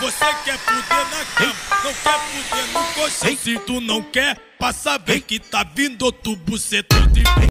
Você quer fuder na cama, não quer fuder no colchão. Se tu não quer, passa bem que tá vindo outro bucetão.